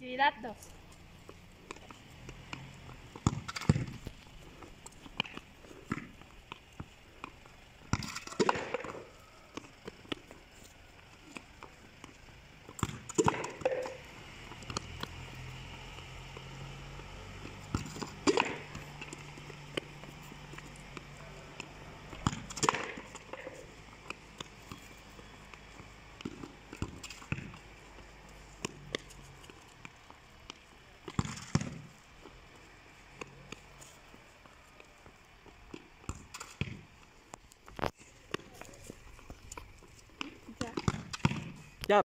Actividad 2.